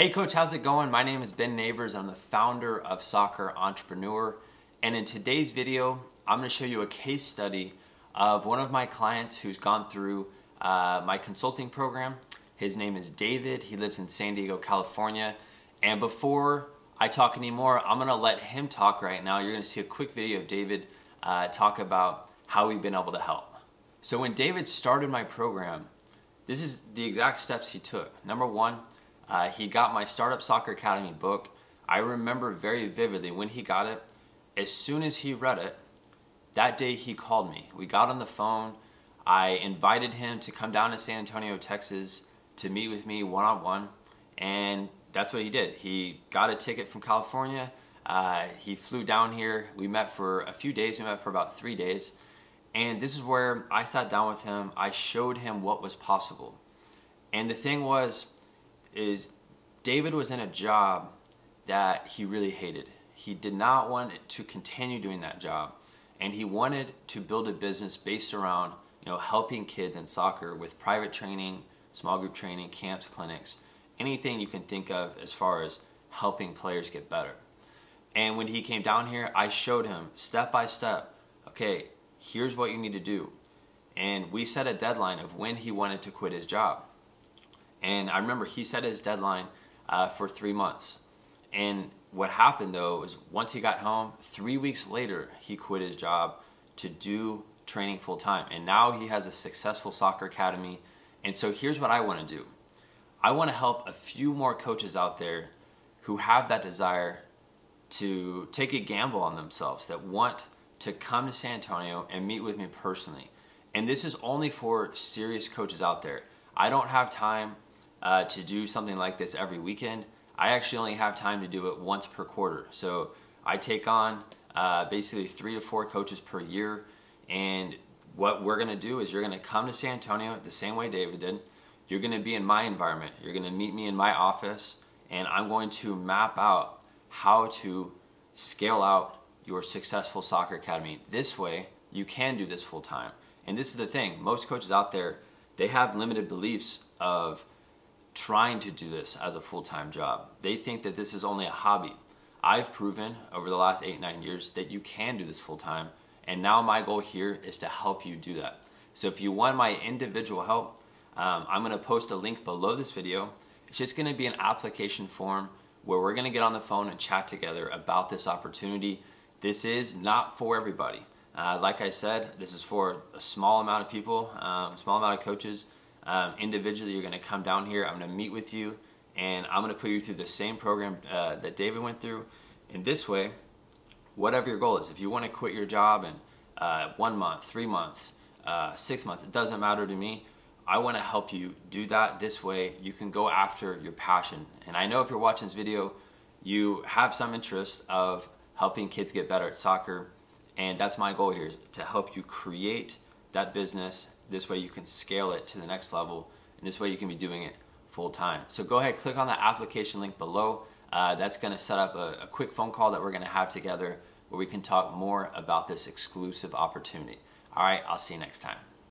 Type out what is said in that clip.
Hey coach, how's it going? My name is Ben Neighbors. I'm the founder of Soccer Entrepreneur. And in today's video, I'm gonna show you a case study of one of my clients who's gone through uh, my consulting program. His name is David. He lives in San Diego, California. And before I talk anymore, I'm gonna let him talk right now. You're gonna see a quick video of David uh, talk about how we've been able to help. So when David started my program, this is the exact steps he took. Number one, uh, he got my Startup Soccer Academy book. I remember very vividly when he got it. As soon as he read it, that day he called me. We got on the phone. I invited him to come down to San Antonio, Texas to meet with me one on one. And that's what he did. He got a ticket from California. Uh, he flew down here. We met for a few days. We met for about three days. And this is where I sat down with him. I showed him what was possible. And the thing was, is David was in a job that he really hated. He did not want to continue doing that job. And he wanted to build a business based around, you know, helping kids in soccer with private training, small group training, camps, clinics, anything you can think of as far as helping players get better. And when he came down here, I showed him step by step, okay, here's what you need to do. And we set a deadline of when he wanted to quit his job. And I remember he set his deadline uh, for three months. And what happened though is once he got home, three weeks later, he quit his job to do training full time. And now he has a successful soccer academy. And so here's what I want to do I want to help a few more coaches out there who have that desire to take a gamble on themselves, that want to come to San Antonio and meet with me personally. And this is only for serious coaches out there. I don't have time uh, to do something like this every weekend. I actually only have time to do it once per quarter. So I take on uh, basically three to four coaches per year. And what we're gonna do is you're gonna come to San Antonio the same way David did. You're gonna be in my environment. You're gonna meet me in my office and I'm going to map out how to scale out your successful soccer academy. This way, you can do this full time. And this is the thing, most coaches out there, they have limited beliefs of trying to do this as a full-time job. They think that this is only a hobby. I've proven over the last eight, nine years that you can do this full-time. And now my goal here is to help you do that. So if you want my individual help, um, I'm gonna post a link below this video. It's just gonna be an application form where we're gonna get on the phone and chat together about this opportunity. This is not for everybody. Uh, like I said, this is for a small amount of people, um, small amount of coaches um, individually, you're going to come down here. I'm going to meet with you, and I'm going to put you through the same program uh, that David went through. In this way, whatever your goal is, if you want to quit your job in uh, one month, three months, uh, six months, it doesn't matter to me. I want to help you do that this way. You can go after your passion. And I know if you're watching this video, you have some interest of helping kids get better at soccer. And that's my goal here is to help you create that business this way you can scale it to the next level, and this way you can be doing it full time. So go ahead, click on the application link below. Uh, that's gonna set up a, a quick phone call that we're gonna have together where we can talk more about this exclusive opportunity. All right, I'll see you next time.